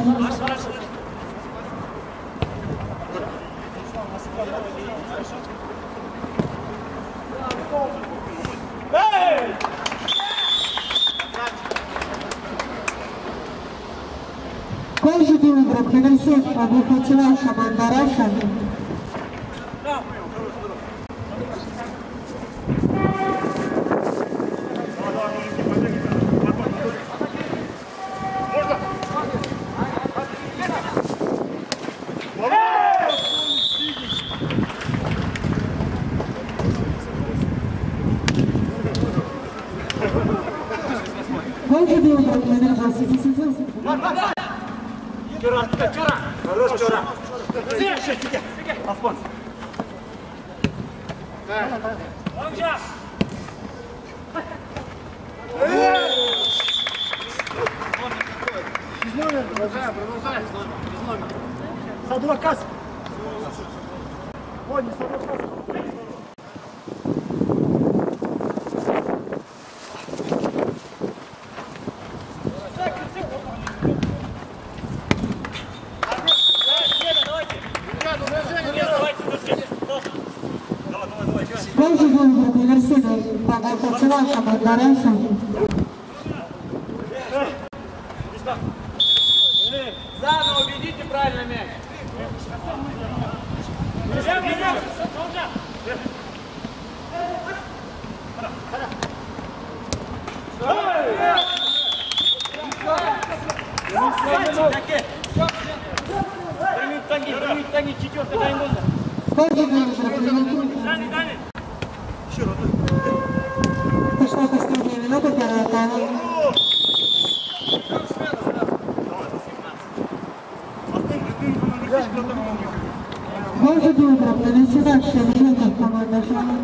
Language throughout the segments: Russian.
Kozi Dimitrov, Henry Sud, Abu Hachila, Shabbat Barashan. Кожен ігрок фінансує. Чура, чура. Хорош, чура. Алфонс. Садуракас. Понял, Садуракас. Кожен ігрок фінансує або починає команда Раша. Заново ведите правильно мяч. Прими танги, прими танги, четвертый дай ему. Кожен ігрок фінансує. Пішла остання минута первого тайму. Кожен ігрок фінансує ще вжити команда Шана.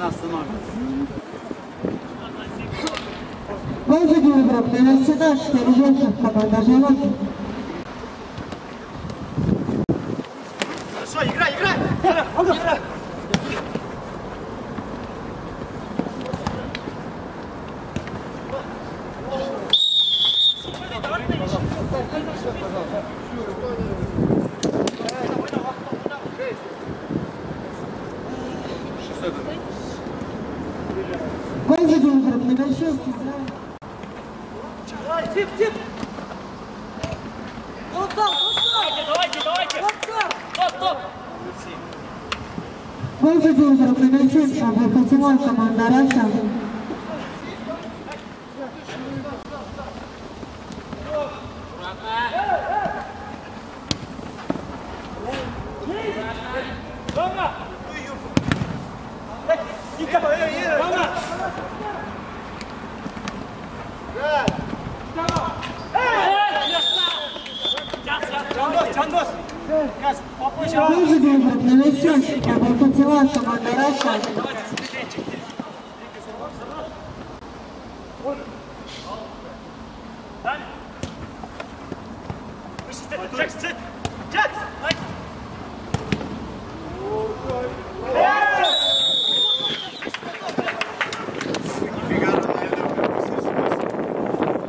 Кожен ігрок фінансує ще вжити команда Шана. Хорошо, играй, играй. Кожен ігрок фінансує. Тип, тип. Вот так, вот так. Давайте, давайте. Вот так. Стоп, стоп. Кожен ігрок фінансує або починає команда Раша. Рома.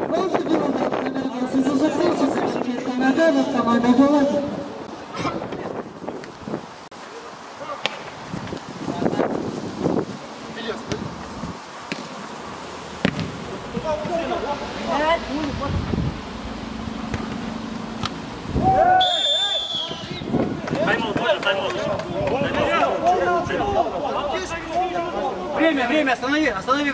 Кожен ігрок фінансує за закінчення чемпіонату команда Володя. Время, время, останови, останови.